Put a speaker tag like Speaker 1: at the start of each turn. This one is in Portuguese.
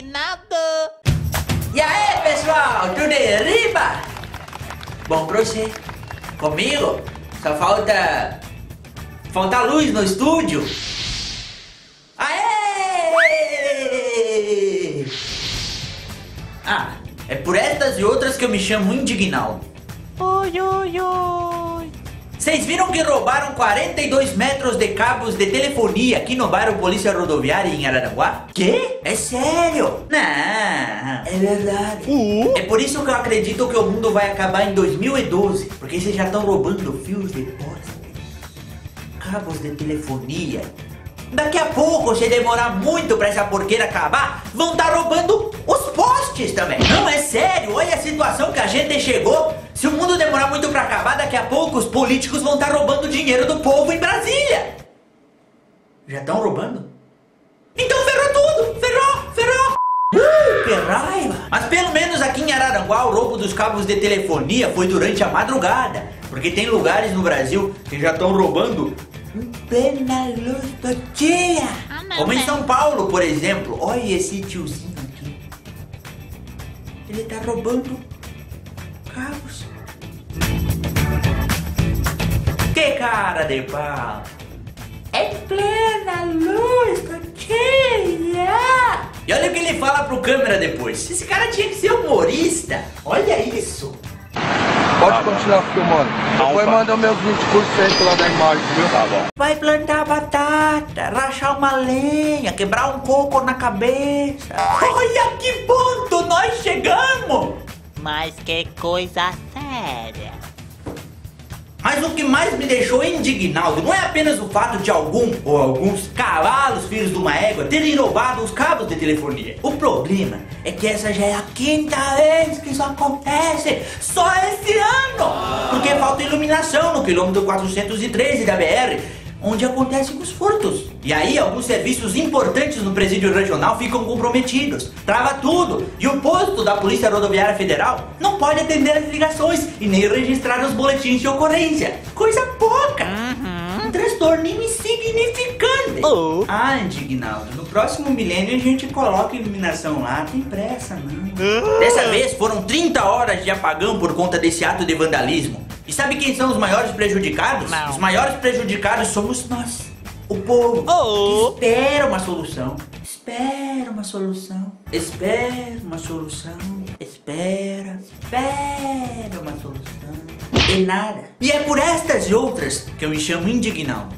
Speaker 1: combinado? E aí, pessoal, tudo riba? Bom pra você. Comigo, só falta... Falta luz no estúdio. Aê! Ah, é por estas e outras que eu me chamo indignal.
Speaker 2: Ui, ui, ui.
Speaker 1: Vocês viram que roubaram 42 metros de cabos de telefonia aqui no bairro Polícia Rodoviária em Araranguá? Quê? É sério? Não, é verdade. É por isso que eu acredito que o mundo vai acabar em 2012, porque vocês já estão roubando fios de poste, cabos de telefonia. Daqui a pouco, se demorar muito pra essa porqueira acabar, vão estar roubando os postes também. Não, é sério, olha a situação que a gente chegou. Daqui a pouco os políticos vão estar roubando dinheiro do povo em Brasília. Já estão roubando? Então ferrou tudo! Ferrou! Ferrou! Uh, que raiva! Mas pelo menos aqui em Araranguá o roubo dos cabos de telefonia foi durante a madrugada. Porque tem lugares no Brasil que já estão roubando em plena luz do dia.
Speaker 2: Ah,
Speaker 1: Como em
Speaker 2: né?
Speaker 1: São Paulo, por exemplo. Olha esse tiozinho aqui. Ele tá roubando cabos. Cara de pau! Em plena luz dia! E olha o que ele fala pro câmera depois. Esse cara tinha que ser humorista. Olha isso.
Speaker 3: Pode continuar filmando. Depois manda meus 20% lá da imagem, viu? Tá bom.
Speaker 1: Vai plantar batata, rachar uma lenha, quebrar um coco na cabeça. Olha que ponto nós chegamos!
Speaker 2: Mas que coisa séria.
Speaker 1: Mas o que mais me deixou indignado não é apenas o fato de algum ou alguns cavalos filhos de uma égua terem roubado os cabos de telefonia. O problema é que essa já é a quinta vez que isso acontece só esse ano. Porque falta iluminação no quilômetro 413 da BR, onde acontecem os furtos. E aí alguns serviços importantes no presídio regional ficam comprometidos. Trava tudo. E o posto da Polícia Rodoviária Federal não pode atender as ligações e nem registrar os boletins de ocorrência. Coisa pouca. Um transtorno insignificante.
Speaker 2: Oh.
Speaker 1: Ah, Indignaldo, no próximo milênio a gente coloca iluminação lá, tem pressa não. Dessa vez foram 30 horas de apagão por conta desse ato de vandalismo. E sabe quem são os maiores prejudicados?
Speaker 2: Não.
Speaker 1: Os maiores prejudicados somos nós, o povo,
Speaker 2: Oh.
Speaker 1: que espera uma solução. Espera uma solução. Espera uma solução. Espera, espera uma solução. E nada. E é por estas e outras que eu me chamo Indignaldo.